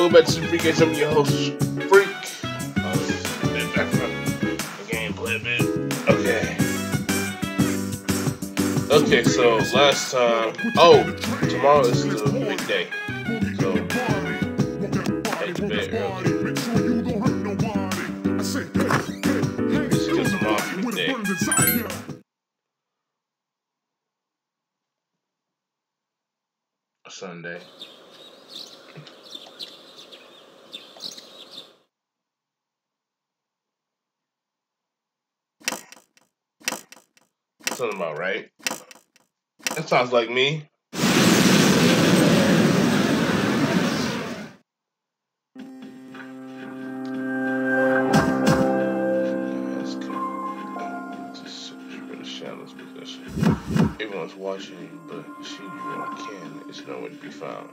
Welcome back to Super Freak I'm your host, Freak. Uh, bit back from the gameplay bit. Okay. Okay, so last time. Oh, tomorrow is the big day. So, head to bed early. Just tomorrow's big day. Sunday. Something about right. That sounds like me. That's good. Just search for the shadow's possession. Everyone's watching you, but Shinji Ken is nowhere to be found.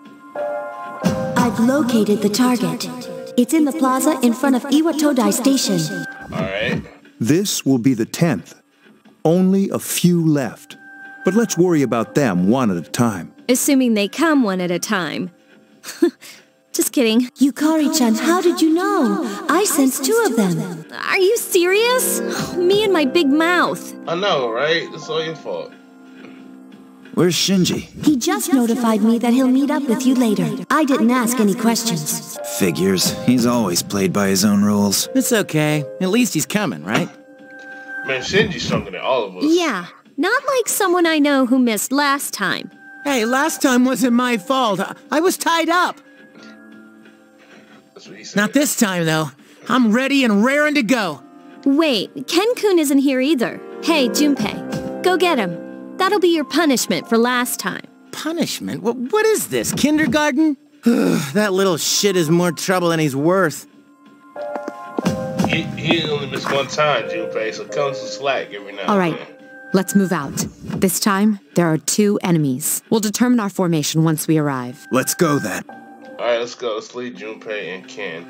I've located the target. It's in the plaza in front of Iwatodai Station. Alright. This will be the 10th. Only a few left. But let's worry about them one at a time. Assuming they come one at a time. Just kidding. Yukari-chan, how did you know? I sensed two of them. Are you serious? Me and my big mouth. I know, right? It's all your fault. Where's Shinji? He just notified me that he'll meet up with you later. I didn't ask any questions. Figures. He's always played by his own rules. It's okay. At least he's coming, right? Man, Shinji's stronger than all of us. Yeah, not like someone I know who missed last time. Hey, last time wasn't my fault. I, I was tied up. That's what he said. Not this time, though. I'm ready and raring to go. Wait, Ken-kun isn't here either. Hey, Junpei, go get him. That'll be your punishment for last time. Punishment? What, what is this, kindergarten? that little shit is more trouble than he's worth. He, he only missed one time, Junpei, so cut him some slack every now All and then. let's move out. This time, there are two enemies. We'll determine our formation once we arrive. Let's go then. Alright, let's go. Let's lead Junpei and Ken.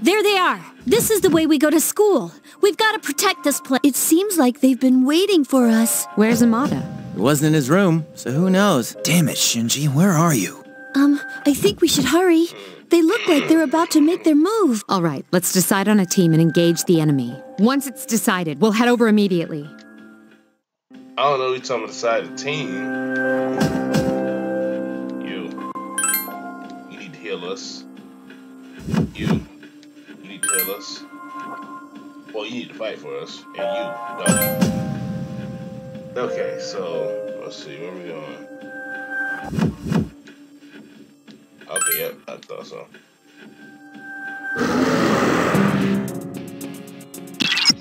There they are. This is the way we go to school. We've got to protect this place. It seems like they've been waiting for us. Where's Amada? It wasn't in his room, so who knows? Damn it, Shinji, where are you? Um, I think we should hurry. They look like they're about to make their move. All right, let's decide on a team and engage the enemy. Once it's decided, we'll head over immediately. I don't know. We talking about the side of the team. You. You need to heal us. You. You need to heal us. Well, you need to fight for us. And you. No. Okay, so let's see. Where we going? Okay, yep, I thought so.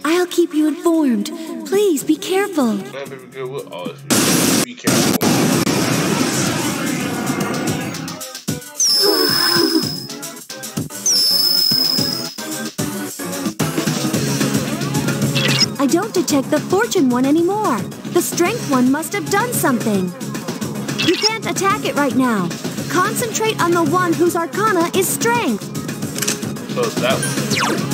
I'll keep you informed. Please be careful. Man, baby girl, we'll always be, be careful. I don't detect the fortune one anymore. The strength one must have done something. You can't attack it right now. Concentrate on the one whose arcana is strength. So it's that one.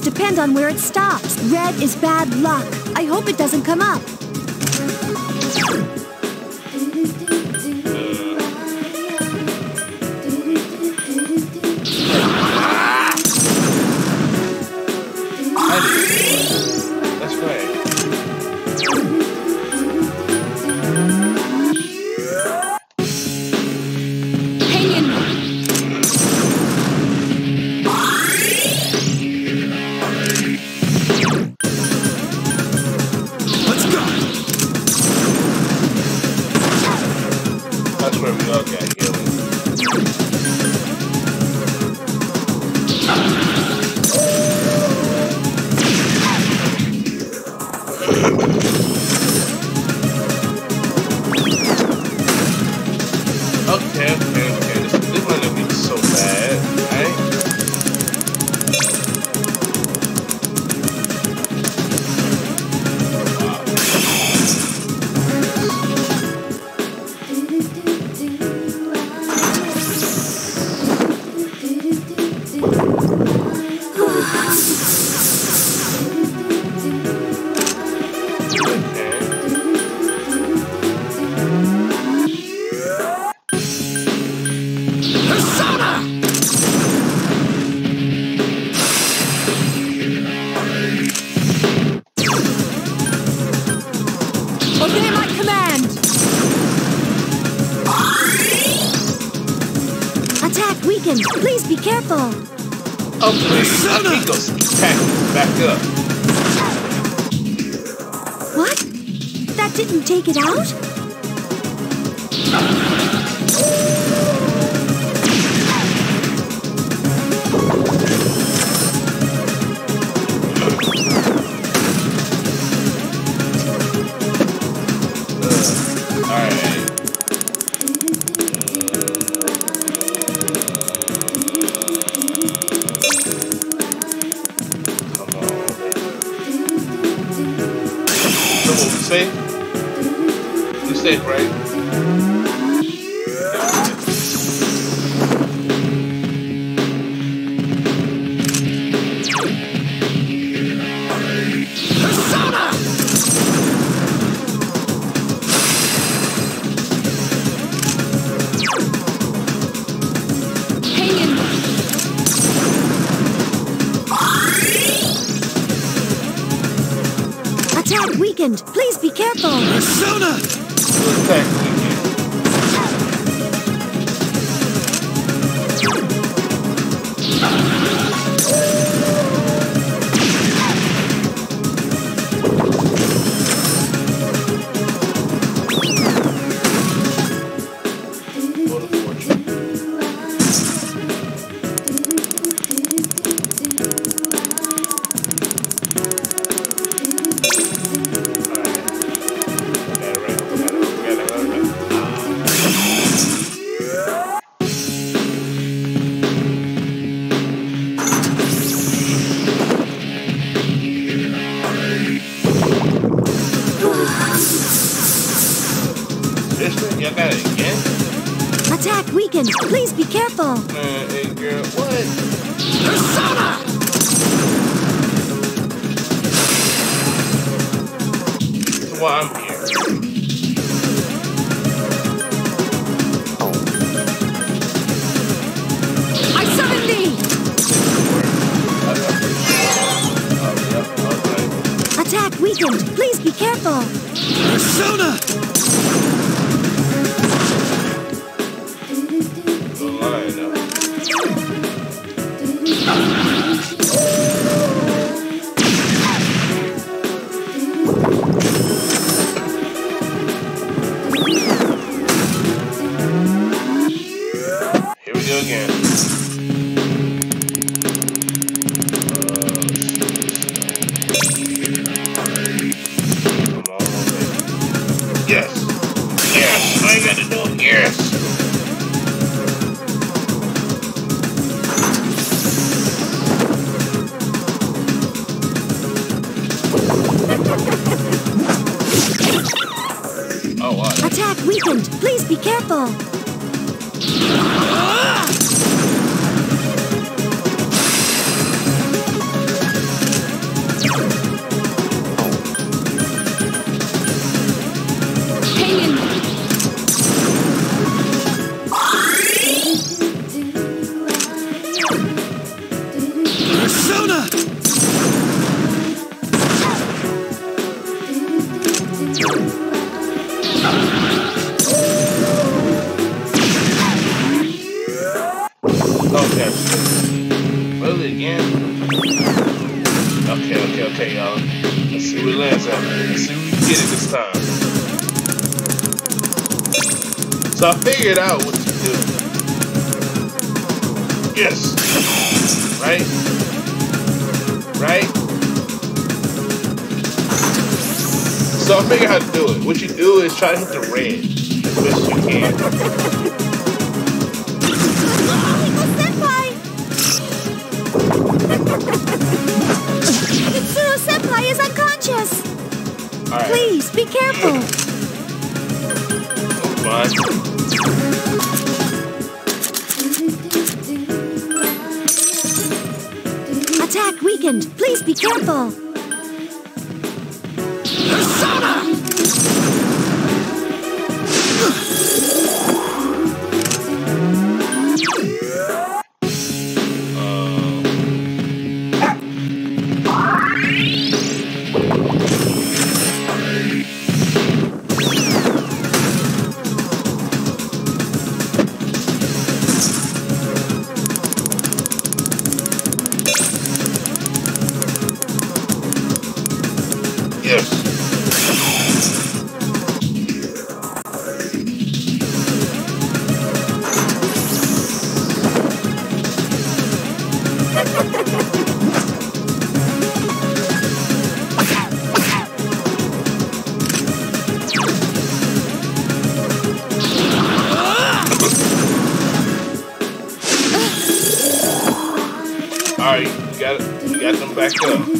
Depend on where it stops. Red is bad luck. I hope it doesn't come up. Son amigos. Back up. What? That didn't take it out? Yes. Yes, I gotta do it. Yes. oh, what? Attack weakened. Please be careful. I figured how to do it. What you do is try to hit the red as best you can. Senpai is unconscious! Alright. Please, be careful! Oh, Fine. Attack weakened. Please be careful. You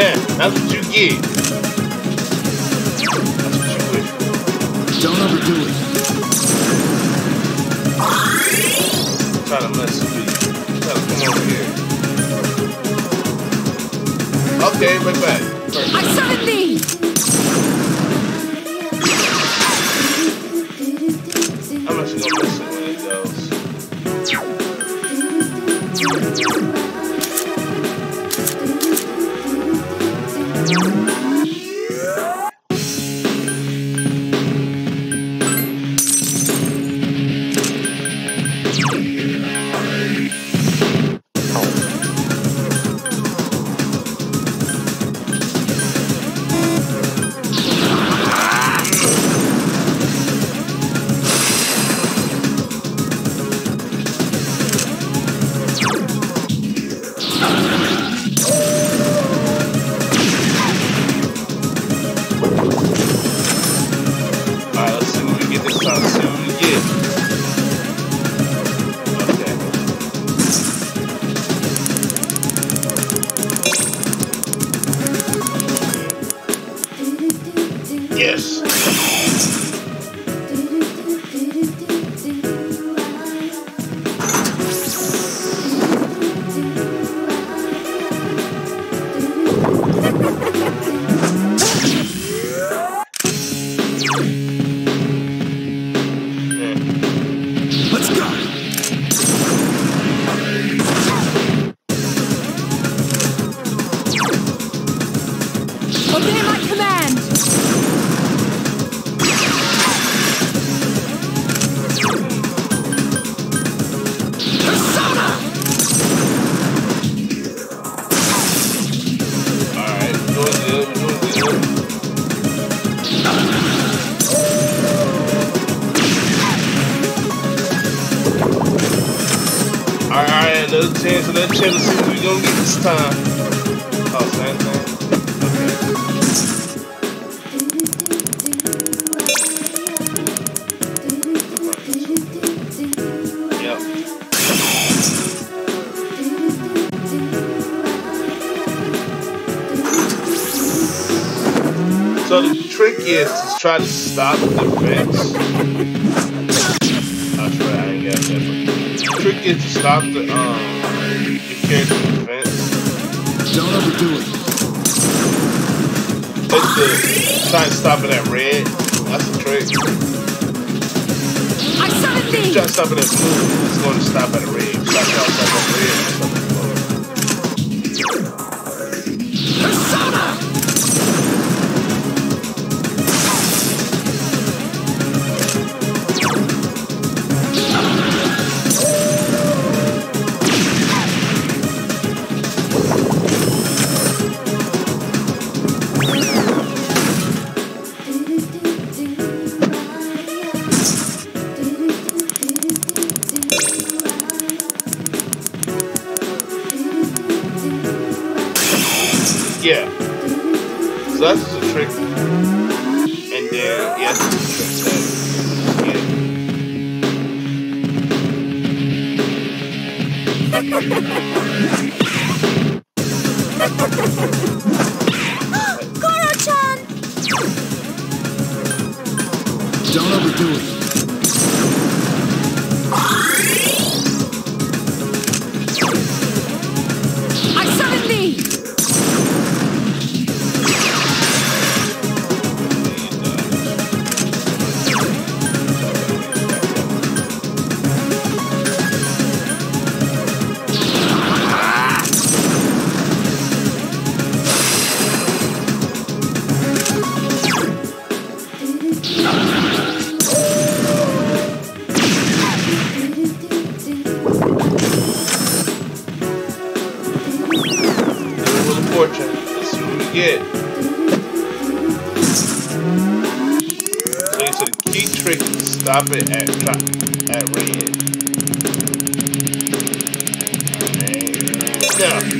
Now, that's what you get. That's what you wish. Don't overdo it. Try to mess with me. Try to come over here. Okay, right back. Perfect. I summon thee! I ain't got that. But the trick is to stop the um your character's defense. Don't overdo it. It's the try and stop it at red. That's the trick. I summoned If you thee! try to stop it at blue, it's going to stop at a red. If you try to stop at red, To stop it at at red. Alright.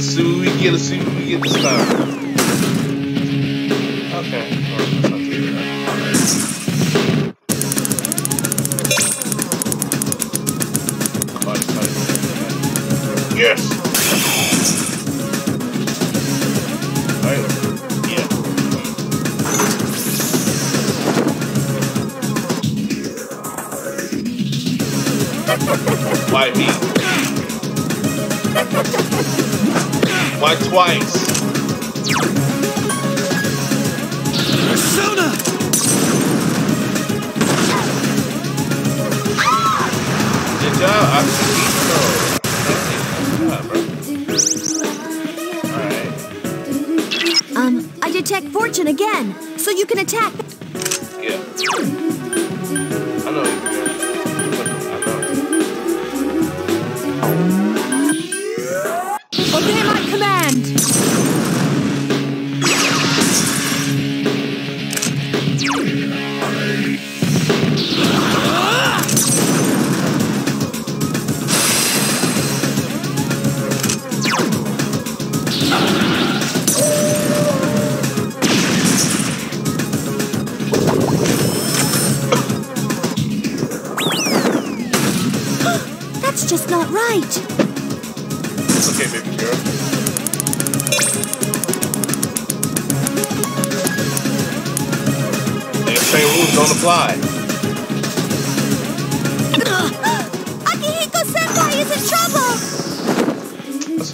See what we get. See what we get this time. white.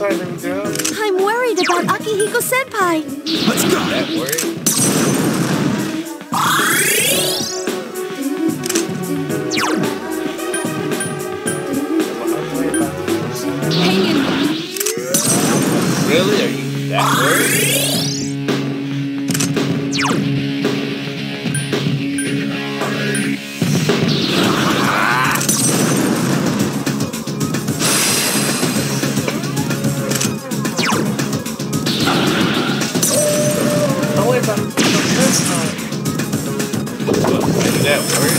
I'm worried about Akihiko Senpai. Let's go. That Really? Are you that worried? Yep.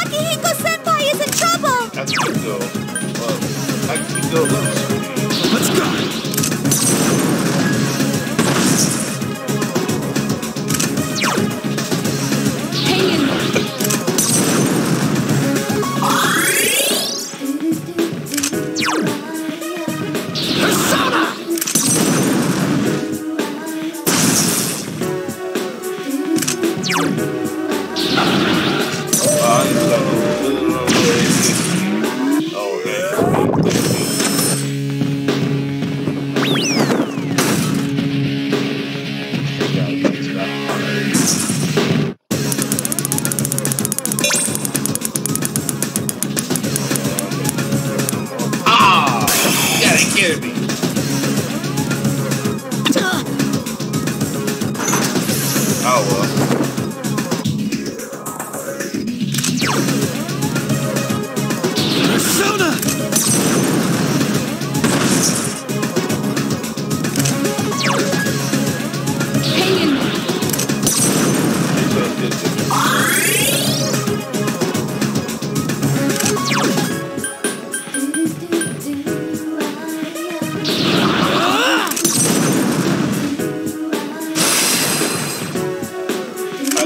Akihiko-senpai is in trouble! Let's go!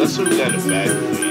something to that effect.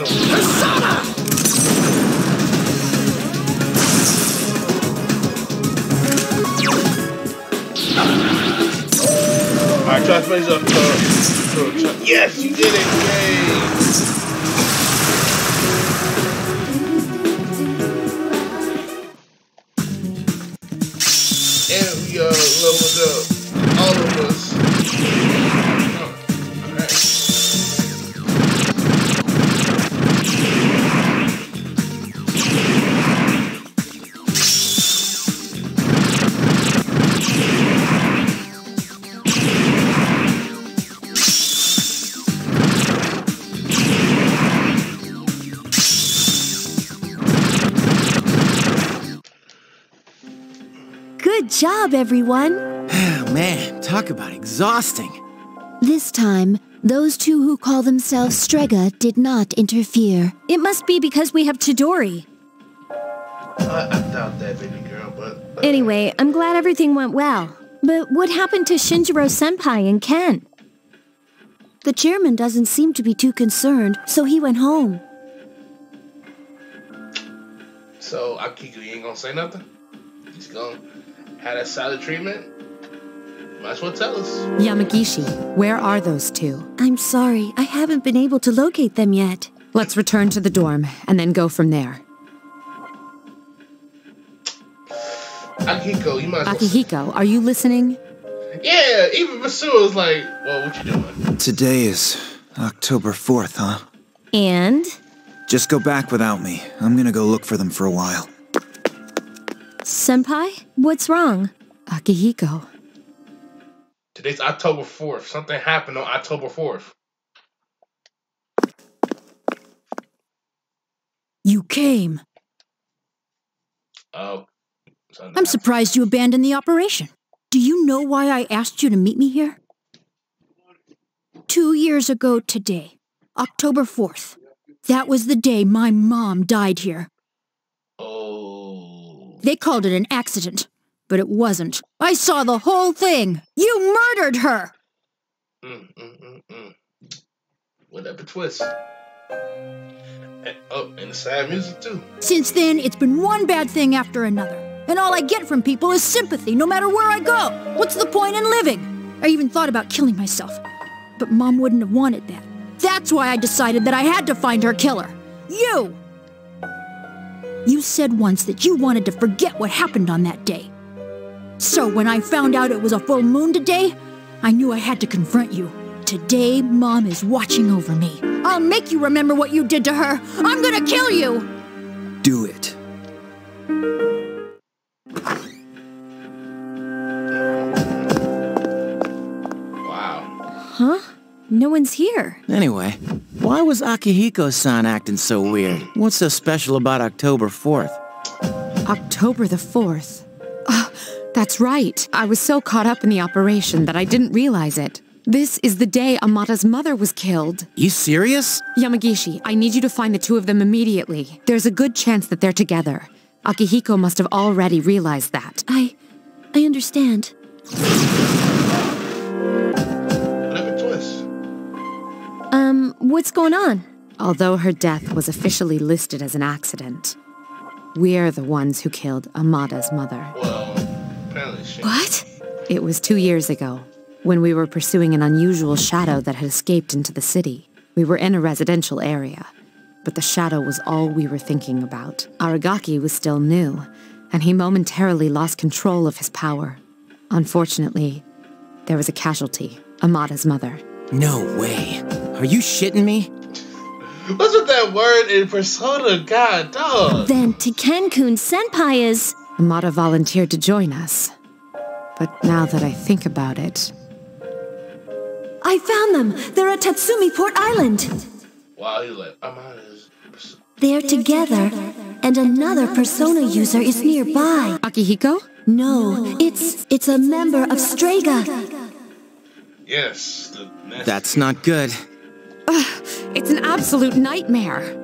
Alright, try to finish up. Yes, you did it! Yay! And we uh, leveled up. job, everyone. Oh, man, talk about exhausting. This time, those two who call themselves Strega did not interfere. It must be because we have Chidori. I, I doubt that, baby girl, but... Uh... Anyway, I'm glad everything went well. But what happened to Shinjiro-senpai and Ken? The chairman doesn't seem to be too concerned, so he went home. So, Akiko, you ain't gonna say nothing? He's gone have that silent treatment. Might as well tell us. Yamagishi, where are those two? I'm sorry, I haven't been able to locate them yet. Let's return to the dorm and then go from there. Akiko, you might as well. Akihiko, are you listening? Yeah, even Masu was like, "Well, what you doing?" Today is October 4th, huh? And? Just go back without me. I'm gonna go look for them for a while. Senpai? What's wrong? Akihiko. Today's October fourth. Something happened on October fourth. You came. Oh, I'm surprised you abandoned the operation. Do you know why I asked you to meet me here? Two years ago today, October 4th. That was the day my mom died here. Oh, They called it an accident, but it wasn't. I saw the whole thing. You murdered her! mm, mm, mm, mm. What up a twist? And, oh, and the sad music too. Since then, it's been one bad thing after another. And all I get from people is sympathy no matter where I go. What's the point in living? I even thought about killing myself. But Mom wouldn't have wanted that. That's why I decided that I had to find her killer. You! You said once that you wanted to forget what happened on that day. So when I found out it was a full moon today, I knew I had to confront you. Today, Mom is watching over me. I'll make you remember what you did to her. I'm gonna kill you! Do it. Wow. Huh? No one's here. Anyway, why was Akihiko-san acting so weird? What's so special about October 4th? October the 4th. Ah, that's right. I was so caught up in the operation that I didn't realize it. This is the day Amada's mother was killed. You serious? Yamagishi, I need you to find the two of them immediately. There's a good chance that they're together. Akihiko must have already realized that. I. I understand. Um, what's going on? Although her death was officially listed as an accident, we're the ones who killed Amada's mother. Well. What? It was two years ago, when we were pursuing an unusual shadow that had escaped into the city. We were in a residential area, but the shadow was all we were thinking about. Aragaki was still new, and he momentarily lost control of his power. Unfortunately, there was a casualty, Amada's mother. No way. Are you shitting me? What's with that word in Persona? God, dog. Then Tekken-kun Senpai is... Amada volunteered to join us. But now that I think about it, I found them! They're at Tatsumi Port Island! Wow, he's like, I'm out. They're together, and another Persona user is nearby. Akihiko? No, it's it's a member of Strega. Yes. The nasty- That's not good. It's an absolute nightmare.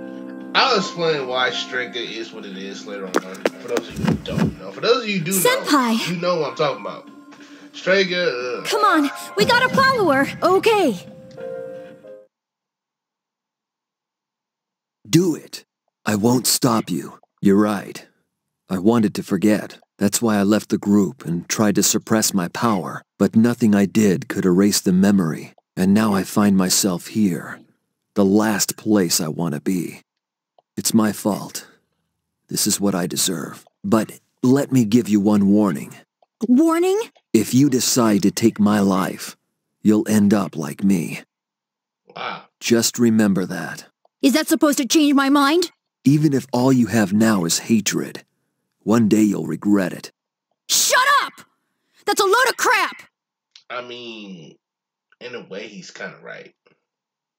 I'll explain why Strega is what it is later on. For those of you who don't know. For those of you who do know, you know what I'm talking about. Strega, uh, Come on, we gotta follow her. Okay. Do it. I won't stop you. You're right. I wanted to forget. That's why I left the group and tried to suppress my power. But nothing I did could erase the memory. And now I find myself here. The last place I want to be. It's my fault. This is what I deserve. But let me give you one warning. Warning? If you decide to take my life, you'll end up like me. wow. Just remember that. Is that supposed to change my mind? Even if all you have now is hatred, one day you'll regret it. Shut up! That's a load of crap! I mean, in a way, he's kind of right.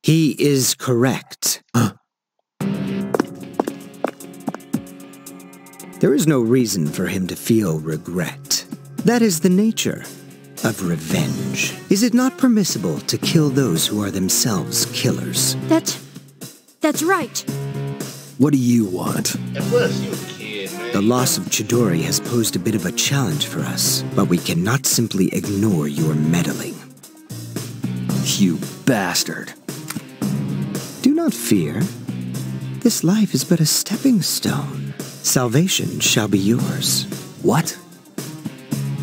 He is correct. There is no reason for him to feel regret. That is the nature of revenge. Is it not permissible to kill those who are themselves killers? That's. That's right. What do you want? And plus, you a kid, man. The loss of Chidori has posed a bit of a challenge for us, but we cannot simply ignore your meddling. You bastard. Do not fear. This life is but a stepping stone. Salvation shall be yours. What?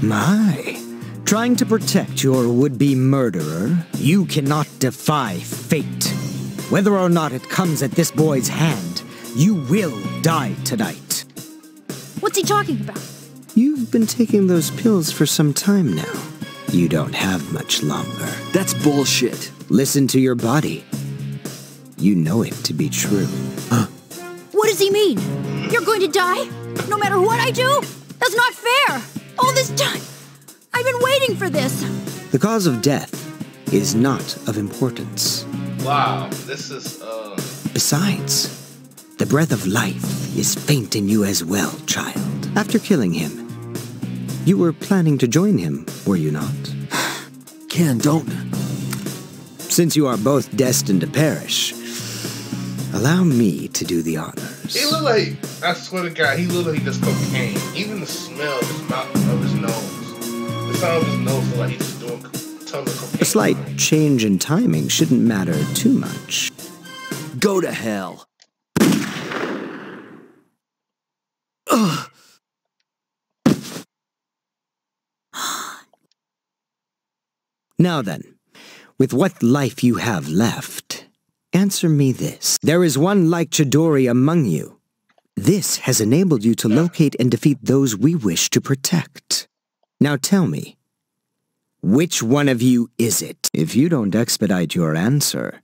My. Trying to protect your would be murderer, you cannot defy fate. Whether or not it comes at this boy's hand, you will die tonight. What's he talking about? You've been taking those pills for some time now. You don't have much longer. That's bullshit. Listen to your body. You know it to be true. Huh? What does he mean? You're going to die? No matter what I do? That's not fair! All this time! I've been waiting for this! The cause of death is not of importance. Wow, this is uh Besides, the breath of life is faint in you as well, child. After killing him, you were planning to join him, were you not? Ken, don't. Since you are both destined to perish, allow me to do the honors. he look like I swear to God, he look like he does cocaine. Even the smell of his mouth of his nose. The sound of his nose look like he's just doing tons of cocaine. A slight change in timing shouldn't matter too much. Go to hell. Now then, with what life you have left, answer me this. There is one like Chidori among you. This has enabled you to locate and defeat those we wish to protect. Now tell me, which one of you is it? If you don't expedite your answer,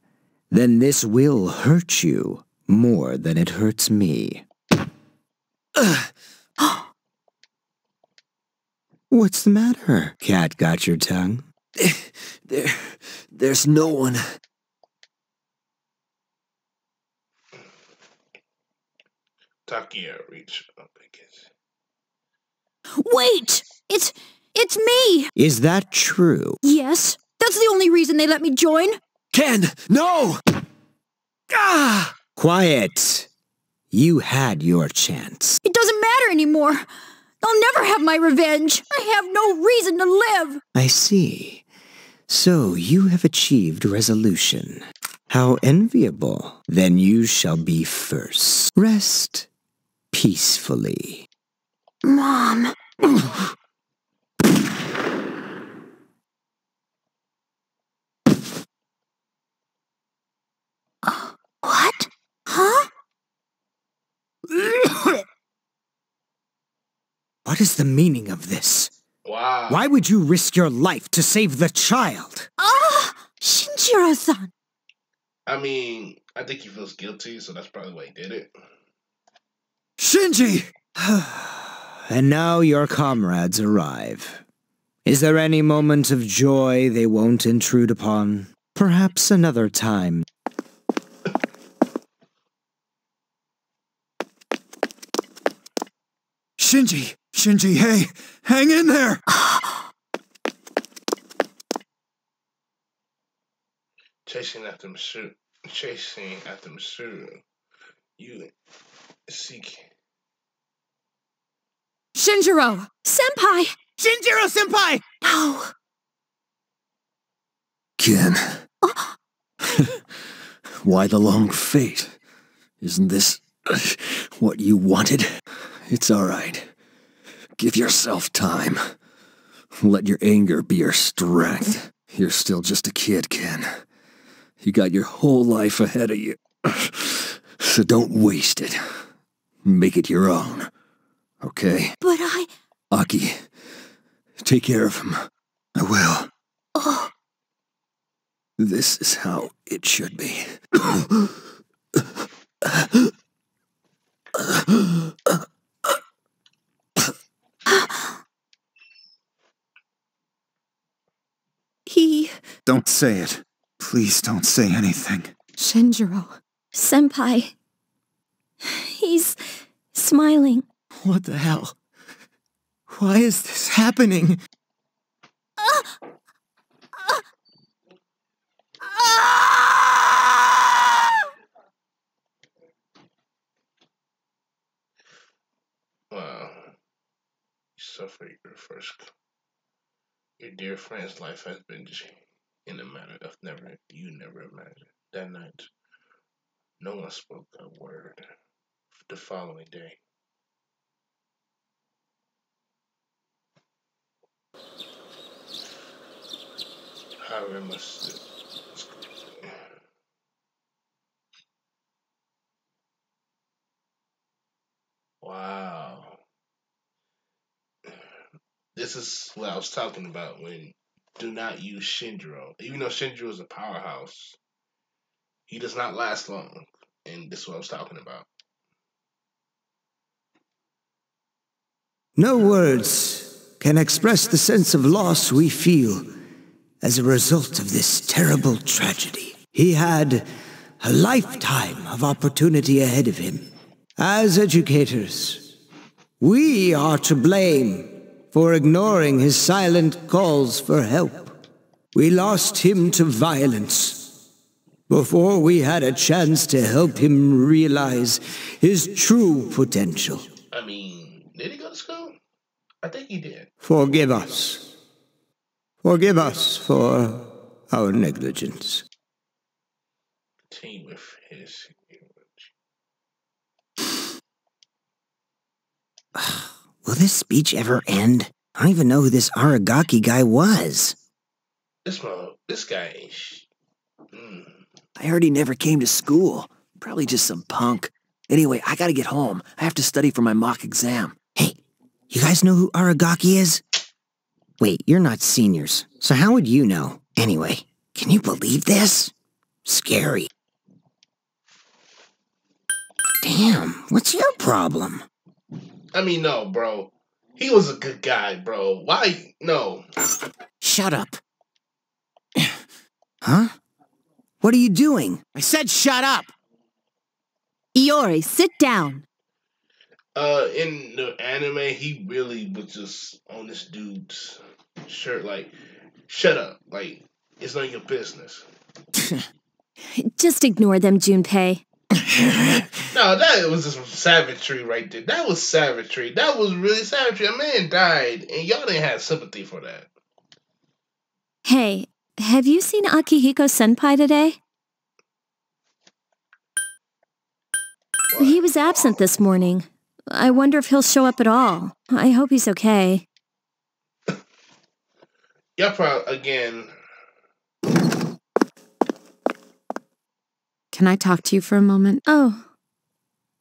then this will hurt you more than it hurts me. What's the matter? Cat got your tongue? There, there's no one. Takia reach up against. Wait! It's. it's me! Is that true? Yes, that's the only reason they let me join. Ken, no! Ah! Quiet! You had your chance. It doesn't matter anymore. I'll never have my revenge. I have no reason to live. I see. So you have achieved resolution. How enviable. Then you shall be first. Rest peacefully. Mom. What? Huh? What is the meaning of this? Wow. Why would you risk your life to save the child? Ah! Shinjiro-san! I mean, I think he feels guilty, so that's probably why he did it. Shinji! and now your comrades arrive. Is there any moment of joy they won't intrude upon? Perhaps another time. Shinji! Shinji, hey! Hang in there! Chasing after Misuru. Chasing after Misuru. You seek. Shinjiro! Senpai! Shinjiro senpai! No! Ken. Oh. Why the long fate? Isn't this what you wanted? It's all right. Give yourself time. Let your anger be your strength. You're still just a kid, Ken. You got your whole life ahead of you. So don't waste it. Make it your own. Okay? But I. Aki, take care of him. I will. Oh, This is how it should be. he. Don't say it. Please don't say anything. Shinjiro. Senpai. He's smiling. What the hell? Why is this happening? Wow. for your first. Your dear friend's life has been in a manner of never you never imagined. That night, no one spoke a word. The following day, however much Wow. This is what I was talking about when do not use Shindro. Even though Shindro is a powerhouse, he does not last long. And this is what I was talking about. No words can express the sense of loss we feel as a result of this terrible tragedy. He had a lifetime of opportunity ahead of him. As educators, we are to blame for ignoring his silent calls for help. We lost him to violence before we had a chance to help him realize his true potential. I mean, did he go to school? I think he did. Forgive us. Forgive us for our negligence. Continue with his Will this speech ever end? I don't even know who this Aragaki guy was. This one, this guy ain't mm. I heard he never came to school. Probably just some punk. Anyway, I gotta get home. I have to study for my mock exam. Hey, you guys know who Aragaki is? Wait, you're not seniors, so how would you know? Anyway, can you believe this? Scary. Damn, what's your problem? I mean, no, bro. He was a good guy, bro. Why? No. Shut up. huh? What are you doing? I said shut up. Iori, sit down. Uh, in the anime, he really was just on this dude's shirt, like, shut up. Like, it's not your business. Just ignore them, Junpei. no, that was just savagery right there. That was savagery. That was really savagery. A man died, and y'all didn't have sympathy for that. Hey, have you seen Akihiko Senpai today? What? He was absent this morning. I wonder if he'll show up at all. I hope he's okay. Y'all probably, again, Can I talk to you for a moment? Oh,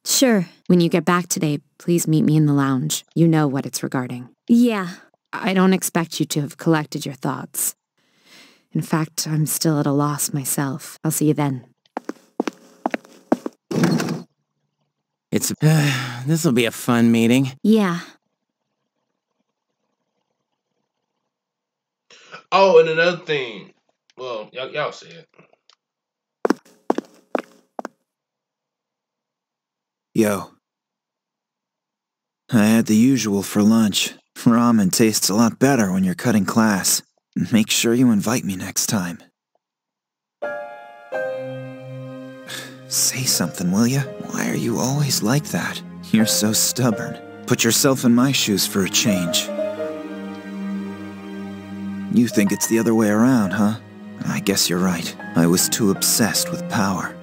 sure. When you get back today, please meet me in the lounge. You know what it's regarding. Yeah. I don't expect you to have collected your thoughts. In fact, I'm still at a loss myself. I'll see you then. It's. Uh, this'll be a fun meeting. Yeah. Oh, and another thing. Well, y'all y'all see it. Yo. I had the usual for lunch. Ramen tastes a lot better when you're cutting class. Make sure you invite me next time. Say something, will ya? Why are you always like that? You're so stubborn. Put yourself in my shoes for a change. You think it's the other way around, huh? I guess you're right. I was too obsessed with power.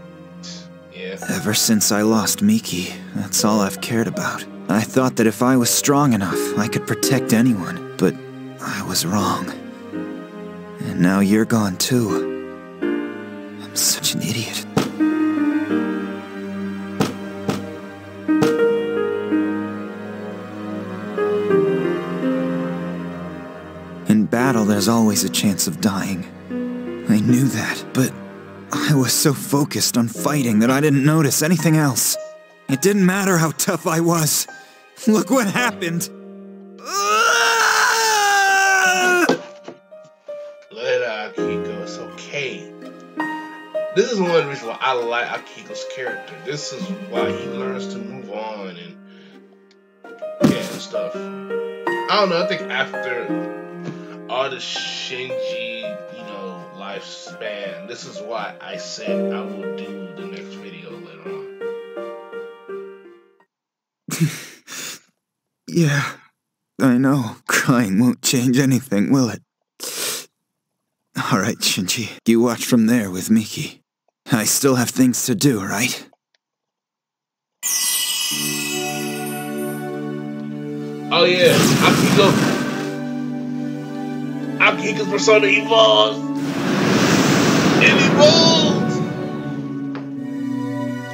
Yeah. Ever since I lost Miki, that's all I've cared about. I thought that if I was strong enough, I could protect anyone, but I was wrong. And now you're gone too. I'm such an idiot. Battle, there's always a chance of dying. I knew that, but I was so focused on fighting that I didn't notice anything else. It didn't matter how tough I was. Look what happened. Let Akihiko, it's okay. This is one reasons why I like Akiko's character. This is why he learns to move on and yeah, and stuff. I don't know, I think after all the Shinji you know, lifespan. This is why I said I will do the next video later on. yeah, I know crying won't change anything, will it? Alright, Shinji, you watch from there with Miki. I still have things to do, right? Oh yeah, Akihiko. Akihiko's persona evolves. It evolves.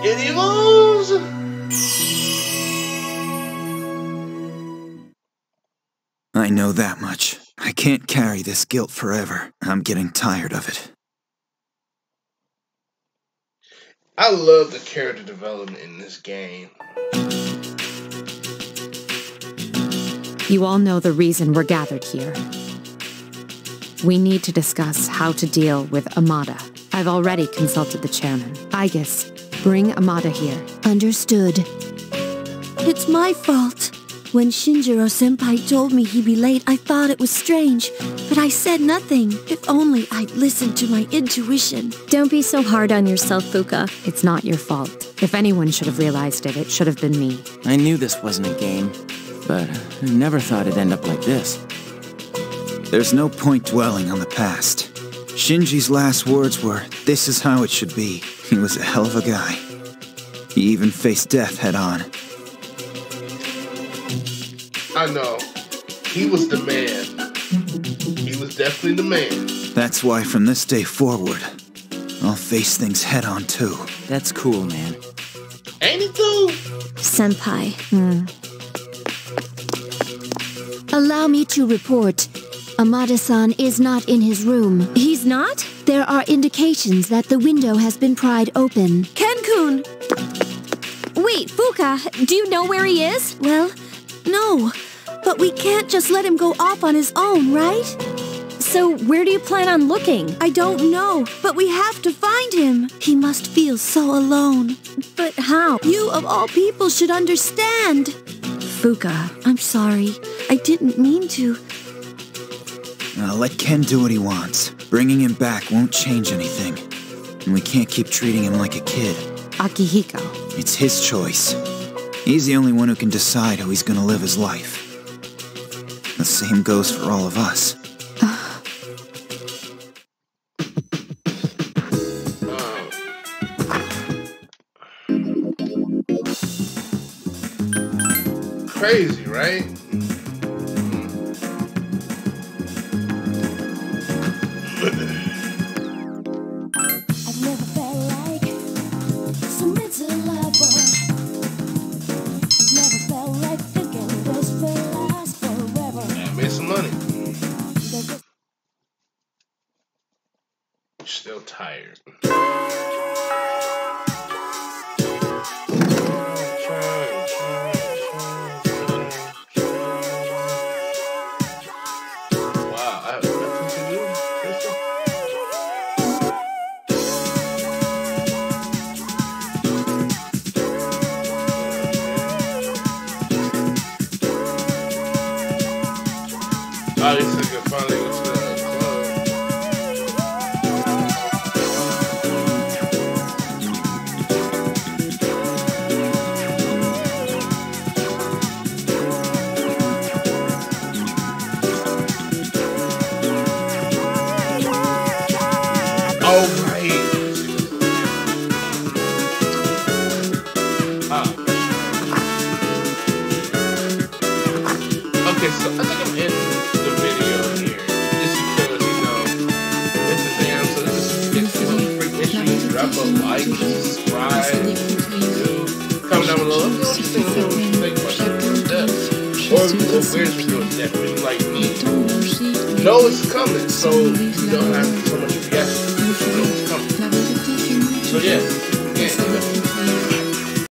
It evolves. I know that much. I can't carry this guilt forever. I'm getting tired of it. I love the character development in this game. You all know the reason we're gathered here. We need to discuss how to deal with Amada. I've already consulted the chairman. Aigis, bring Amada here. Understood. It's my fault. When Shinjiro senpai told me he'd be late, I thought it was strange, but I said nothing. If only I'd listened to my intuition. Don't be so hard on yourself, Fuuka. It's not your fault. If anyone should have realized it, it should have been me. I knew this wasn't a game, but I never thought it'd end up like this. There's no point dwelling on the past. Shinji's last words were, this is how it should be. He was a hell of a guy. He even faced death head on. I know. He was the man. He was definitely the man. That's why from this day forward, I'll face things head on too. That's cool, man. Ain't it though? Senpai. Hmm. Allow me to report. Amada-san is not in his room. He's not? There are indications that the window has been pried open. Ken-kun! Wait, Fuuka, do you know where he is? Well, no. But we can't just let him go off on his own, right? So where do you plan on looking? I don't know, but we have to find him. He must feel so alone. But how? You, of all people, should understand. Fuuka, I'm sorry. I didn't mean to. Now let Ken do what he wants. Bringing him back won't change anything. And we can't keep treating him like a kid. Akihiko. It's his choice. He's the only one who can decide how he's gonna live his life. The same goes for all of us. Crazy, right?